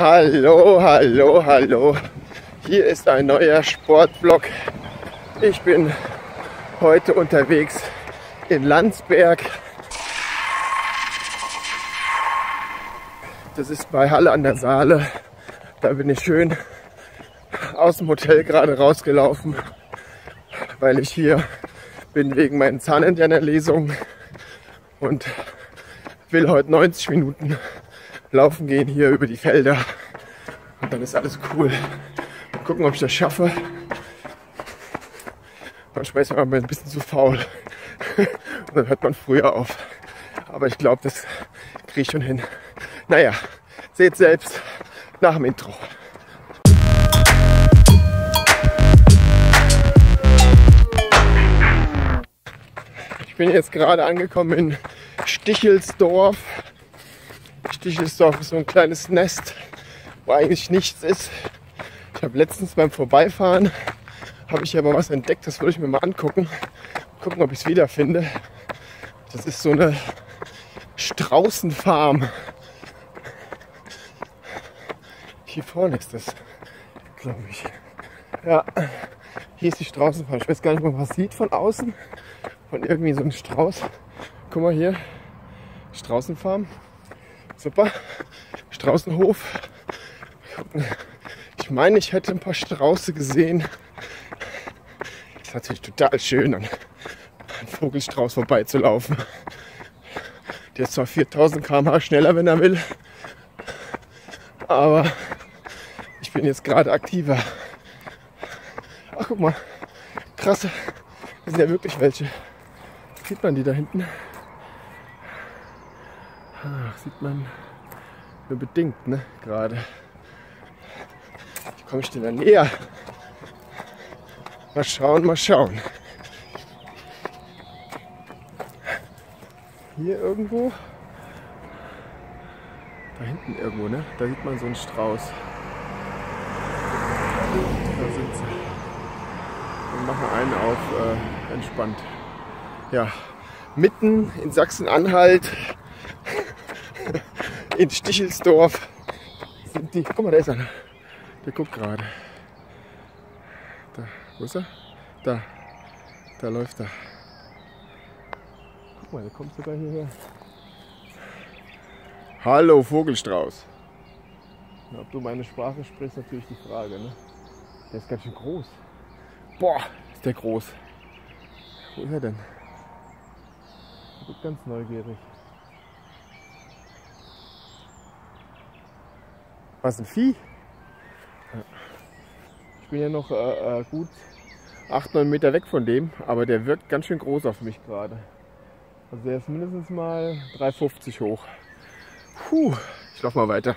Hallo, hallo, hallo. Hier ist ein neuer Sportvlog. Ich bin heute unterwegs in Landsberg. Das ist bei Halle an der Saale. Da bin ich schön aus dem Hotel gerade rausgelaufen, weil ich hier bin wegen meinen Zahnentnerlesungen und will heute 90 Minuten laufen gehen hier über die Felder und dann ist alles cool. Mal gucken, ob ich das schaffe. Manchmal ist man ein bisschen zu faul und dann hört man früher auf. Aber ich glaube, das kriege ich schon hin. Naja, seht selbst nach dem Intro. Ich bin jetzt gerade angekommen in Stichelsdorf. Stichelsdorf ist so ein kleines Nest, wo eigentlich nichts ist. Ich habe letztens beim Vorbeifahren, habe ich aber was entdeckt, das würde ich mir mal angucken. Gucken, ob ich es wiederfinde. Das ist so eine Straußenfarm. Hier vorne ist das, glaube ich. Ja, hier ist die Straußenfarm. Ich weiß gar nicht, ob man was sieht von außen. Von irgendwie so einem Strauß. Guck mal hier. Straußenfarm. Super. Straußenhof. Ich meine, ich hätte ein paar Strauße gesehen. Ist natürlich total schön, an einem Vogelstrauß vorbeizulaufen. Der ist zwar 4000 km/h schneller, wenn er will. Aber ich bin jetzt gerade aktiver. Ach, guck mal. Krasse. Das sind ja wirklich welche. Sieht man die da hinten? Sieht man nur bedingt, ne? Gerade. Wie komme ich denn da näher? Mal schauen, mal schauen. Hier irgendwo. Da hinten irgendwo, ne? Da sieht man so einen Strauß. Da sind sie. Wir machen einen auf äh, entspannt. Ja, mitten in Sachsen-Anhalt, in Stichelsdorf, sind die. Guck mal, da ist einer. Der guckt gerade. Da, wo ist er? Da. Da läuft er. Guck mal, der kommt sogar hierher. Hallo Vogelstrauß. Na, ob du meine Sprache sprichst, natürlich die Frage. Ne? Der ist ganz schön groß. Boah, ist der groß. Wo ist er denn? Ich bin ganz neugierig. Was ein Vieh? Ich bin ja noch äh, äh, gut 8, 9 Meter weg von dem, aber der wirkt ganz schön groß auf mich gerade. Also der ist mindestens mal 3,50 hoch. Puh, ich laufe mal weiter.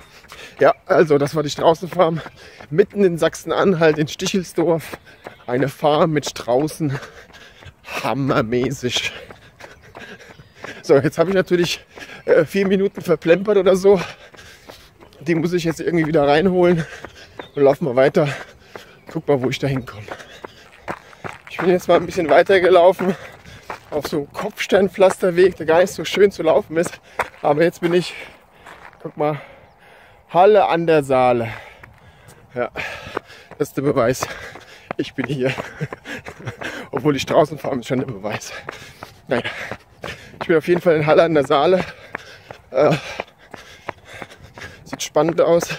Ja, also das war die Straußenfarm mitten in Sachsen-Anhalt in Stichelsdorf. Eine Farm mit Straußen. Hammermäßig. So, jetzt habe ich natürlich äh, vier Minuten verplempert oder so. Die muss ich jetzt irgendwie wieder reinholen und laufe mal weiter. Guck mal, wo ich da hinkomme. Ich bin jetzt mal ein bisschen weiter gelaufen auf so einem Kopfsteinpflasterweg, der gar nicht so schön zu laufen ist. Aber jetzt bin ich, guck mal, Halle an der Saale. Ja, das ist der Beweis. Ich bin hier. Obwohl die Straußenfarm ist schon der Beweis. Naja, ich bin auf jeden Fall in Halle an der Saale. Äh, spannend aus.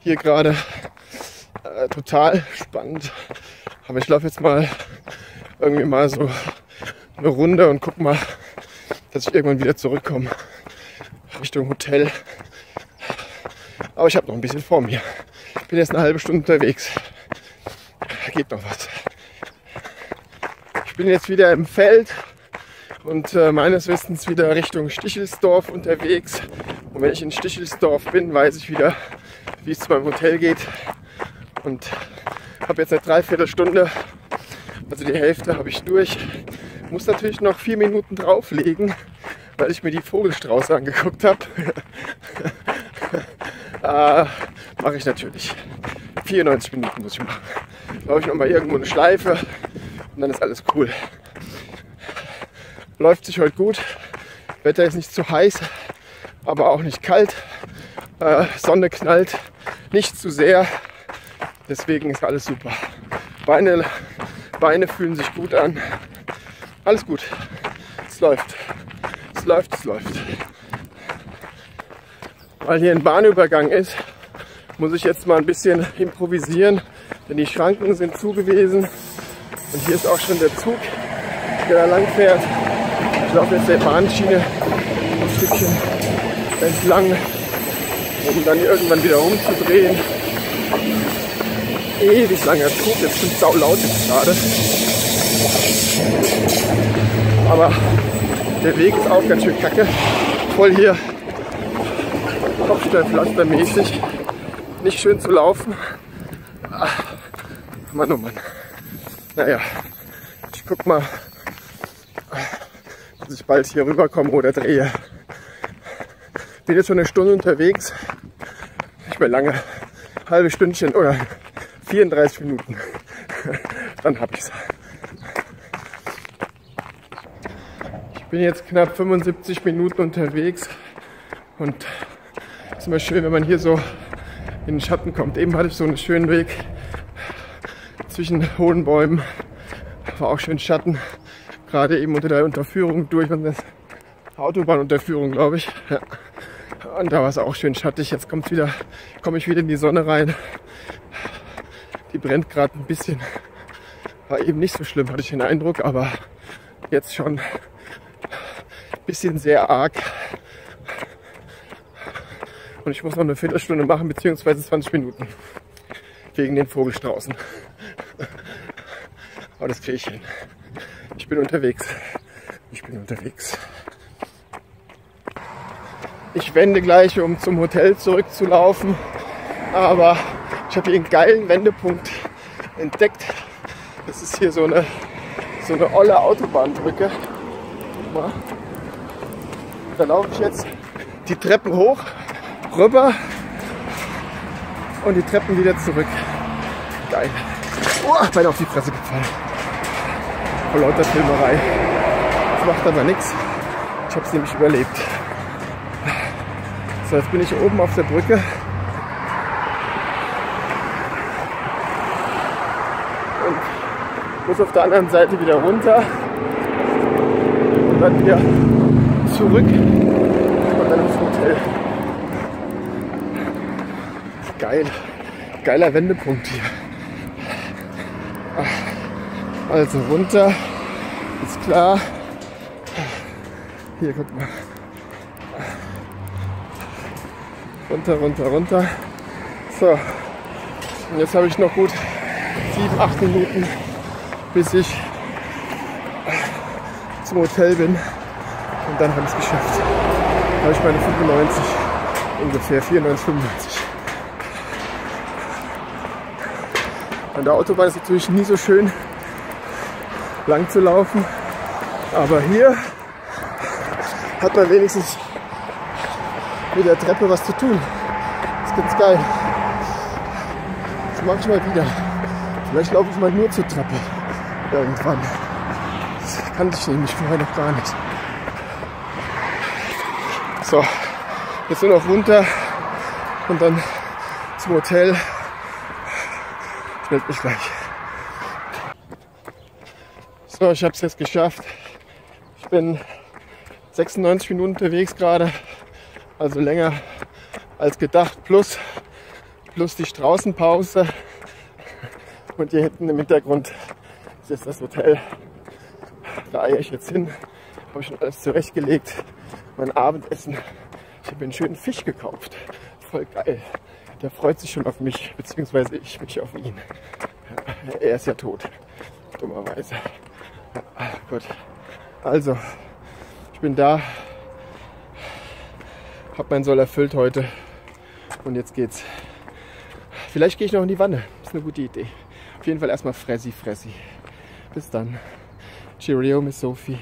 Hier gerade äh, total spannend. Aber ich laufe jetzt mal irgendwie mal so eine Runde und guck mal, dass ich irgendwann wieder zurückkomme Richtung Hotel. Aber ich habe noch ein bisschen vor mir. Bin jetzt eine halbe Stunde unterwegs. Geht noch was. Ich bin jetzt wieder im Feld und äh, meines Wissens wieder Richtung Stichelsdorf unterwegs. Und wenn ich in Stichelsdorf bin, weiß ich wieder, wie es zu meinem Hotel geht. Und habe jetzt eine Dreiviertelstunde, also die Hälfte habe ich durch. Muss natürlich noch vier Minuten drauflegen, weil ich mir die Vogelstrauße angeguckt habe. äh, Mache ich natürlich. 94 Minuten muss ich machen. Laufe ich nochmal irgendwo eine Schleife und dann ist alles cool. Läuft sich heute gut. Wetter ist nicht zu heiß, aber auch nicht kalt. Äh, Sonne knallt nicht zu sehr. Deswegen ist alles super. Beine, Beine fühlen sich gut an. Alles gut. Es läuft. Es läuft, es läuft. Weil hier ein Bahnübergang ist, muss ich jetzt mal ein bisschen improvisieren, denn die Schranken sind zu gewesen. Und hier ist auch schon der Zug, der da lang fährt. Ich laufe jetzt der Bahnschiene ein Stückchen entlang, um dann irgendwann wieder umzudrehen. Ewig langer Zug, jetzt sind sau laut jetzt gerade. Aber der Weg ist auch ganz schön kacke. Voll hier Kopfsteinpflastermäßig. Nicht schön zu laufen. Ach, Mann, oh Mann. Naja, ich guck mal, dass ich bald hier rüberkomme oder drehe. Bin jetzt schon eine Stunde unterwegs. Nicht mehr lange. Halbe Stündchen oder 34 Minuten. Dann hab ich's. Ich bin jetzt knapp 75 Minuten unterwegs und es ist immer schön, wenn man hier so in den Schatten kommt. Eben hatte ich so einen schönen Weg zwischen hohen Bäumen. War auch schön Schatten. Gerade eben unter der Unterführung durch Autobahnunterführung, glaube ich. Ja. Und da war es auch schön schattig. Jetzt kommt wieder, komme ich wieder in die Sonne rein. Die brennt gerade ein bisschen. War eben nicht so schlimm, hatte ich den Eindruck, aber jetzt schon ein bisschen sehr arg. Und ich muss noch eine Viertelstunde machen, beziehungsweise 20 Minuten. Wegen den Vogelstraußen. Aber das kriege ich hin. Ich bin unterwegs. Ich bin unterwegs. Ich wende gleich, um zum Hotel zurückzulaufen. Aber ich habe hier einen geilen Wendepunkt entdeckt. Das ist hier so eine, so eine olle Autobahnbrücke. Da laufe ich jetzt die Treppen hoch, rüber und die Treppen wieder zurück. Geil. Oh, beinahe auf die Fresse gefallen. Vor lauter Filmerei. Das macht aber nichts. Ich habe es nämlich überlebt. So, jetzt bin ich oben auf der Brücke. Und muss auf der anderen Seite wieder runter. Und dann wieder zurück. Und dann ins Hotel. Geil. Geiler Wendepunkt hier. Also runter, ist klar. Hier, guck mal. Runter, runter, runter. So, und jetzt habe ich noch gut sieben, acht Minuten, bis ich zum Hotel bin. Und dann habe ich es geschafft. Da habe ich meine 95, ungefähr 94, 95. An der Autobahn ist natürlich nie so schön lang zu laufen. Aber hier hat man wenigstens mit der Treppe was zu tun. Das ist ganz geil. Das mache ich mal wieder. Vielleicht laufe ich mal nur zur Treppe. Irgendwann. Das kannte ich nämlich vorher noch gar nicht. So, jetzt nur noch runter und dann zum Hotel. Ich melde mich gleich. So, ich habe es jetzt geschafft. Ich bin 96 Minuten unterwegs gerade, also länger als gedacht, plus, plus die Straußenpause. Und hier hinten im Hintergrund ist jetzt das Hotel. Da eier ich jetzt hin. Habe ich schon alles zurechtgelegt. Mein Abendessen. Ich habe einen schönen Fisch gekauft. Voll geil. Der freut sich schon auf mich, beziehungsweise ich mich auf ihn. Er ist ja tot, dummerweise. Gut. Also, ich bin da. Hab mein Soll erfüllt heute. Und jetzt geht's. Vielleicht gehe ich noch in die Wanne. Ist eine gute Idee. Auf jeden Fall erstmal Fressi, Fressi. Bis dann. Cheerio, Miss Sophie.